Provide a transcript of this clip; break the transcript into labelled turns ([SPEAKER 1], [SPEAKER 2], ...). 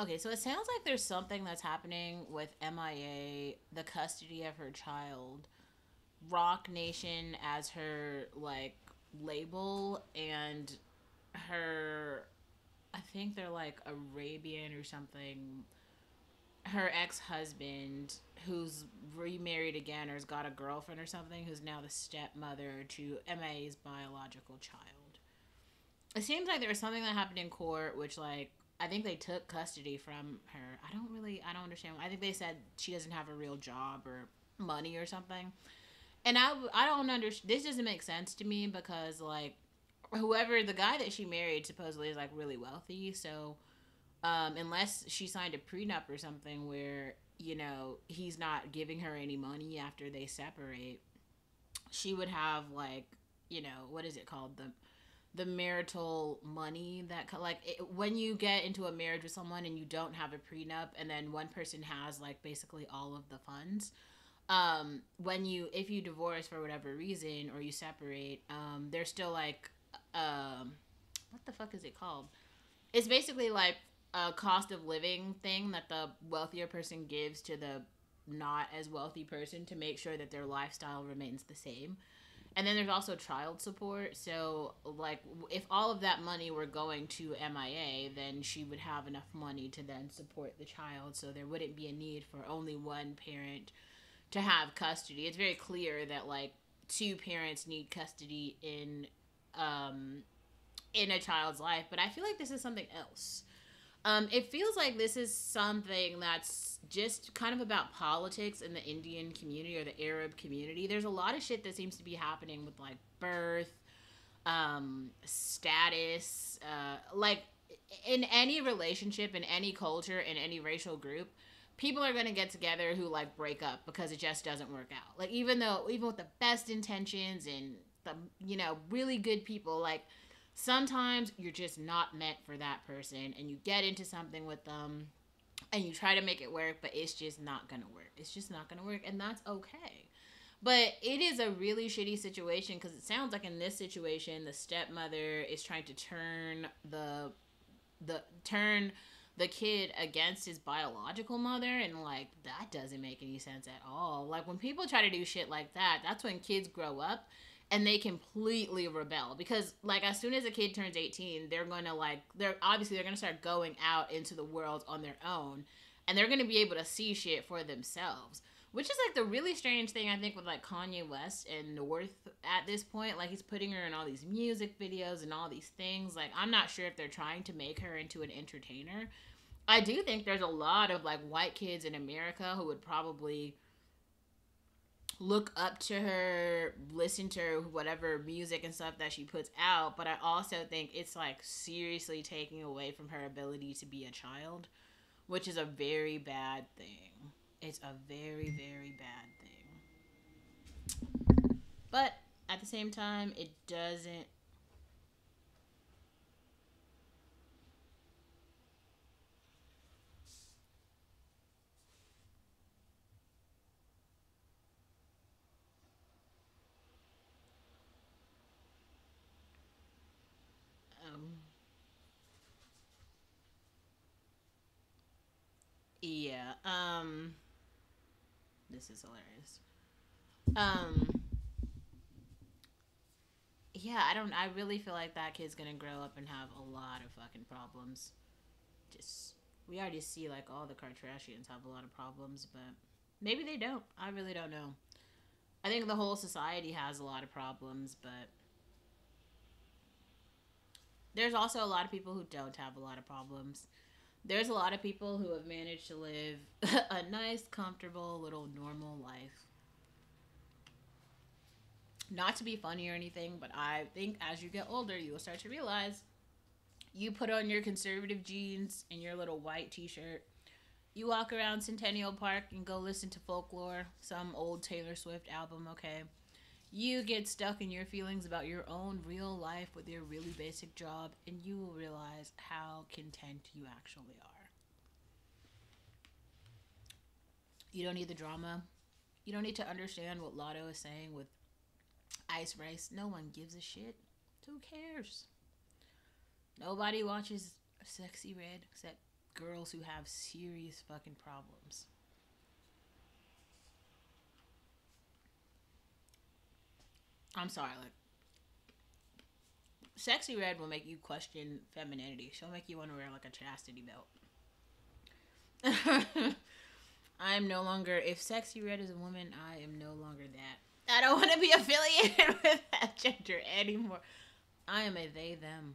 [SPEAKER 1] Okay, so it sounds like there's something that's happening with MIA, the custody of her child, Roc Nation as her like label, and her, I think they're like Arabian or something. Her ex husband, who's remarried again or has got a girlfriend or something, who's now the stepmother to MIA's biological child. It seems like there was something that happened in court, which like I think they took custody from her. I don't really, I don't understand. I think they said she doesn't have a real job or money or something. And I, I don't understand. This doesn't make sense to me because like whoever the guy that she married supposedly is like really wealthy. So um, unless she signed a prenup or something where you know he's not giving her any money after they separate, she would have like you know what is it called the the marital money that like it, when you get into a marriage with someone and you don't have a prenup and then one person has like basically all of the funds um when you if you divorce for whatever reason or you separate um there's still like um what the fuck is it called? It's basically like a cost of living thing that the wealthier person gives to the not as wealthy person to make sure that their lifestyle remains the same and then there's also child support. So, like, if all of that money were going to MIA, then she would have enough money to then support the child. So there wouldn't be a need for only one parent to have custody. It's very clear that like two parents need custody in um in a child's life, but I feel like this is something else. Um, it feels like this is something that's just kind of about politics in the Indian community or the Arab community. There's a lot of shit that seems to be happening with like birth, um, status, uh, like in any relationship, in any culture, in any racial group. People are gonna get together who like break up because it just doesn't work out. Like even though even with the best intentions and the you know really good people, like sometimes you're just not meant for that person and you get into something with them and you try to make it work but it's just not gonna work. It's just not gonna work and that's okay. But it is a really shitty situation because it sounds like in this situation the stepmother is trying to turn the the turn the kid against his biological mother and like that doesn't make any sense at all. Like when people try to do shit like that that's when kids grow up and they completely rebel because like as soon as a kid turns 18 they're going to like they're obviously they're going to start going out into the world on their own and they're going to be able to see shit for themselves which is like the really strange thing i think with like kanye west and north at this point. Like he's putting her in all these music videos and all these things. Like i'm not sure if they're trying to make her into an entertainer. I do think there's a lot of like white kids in america who would probably look up to her, listen to her, whatever music and stuff that she puts out, but I also think it's like seriously taking away from her ability to be a child, which is a very bad thing. It's a very, very bad thing. But at the same time, it doesn't Yeah. Um this is hilarious. Um Yeah, I don't I really feel like that kid's to grow up and have a lot of fucking problems. Just we already see like all the Kardashians have a lot of problems, but maybe they don't. I really don't know. I think the whole society has a lot of problems, but there's also a lot of people who don't have a lot of problems there's a lot of people who have managed to live a nice, comfortable, little normal life. Not to be funny or anything, but I think as you get older, you will start to realize you put on your conservative jeans and your little white t shirt. You walk around Centennial Park and go listen to folklore, some old Taylor Swift album, okay? You get stuck in your feelings about your own real life with your really basic job, and you will realize how content you actually are. You don't need the drama. You don't need to understand what Latto is saying with Ice Spice. No one gives a shit. Who cares? Nobody watches Sexyy Red except girls who have serious fucking problems. I'm sorry, like Sexyy Red will make you question femininity. She'll make you want to wear like a chastity belt. I'm no longer if Sexyy Red is a woman, I am no longer that. I don't want to be affiliated with that gender anymore. I am a they them.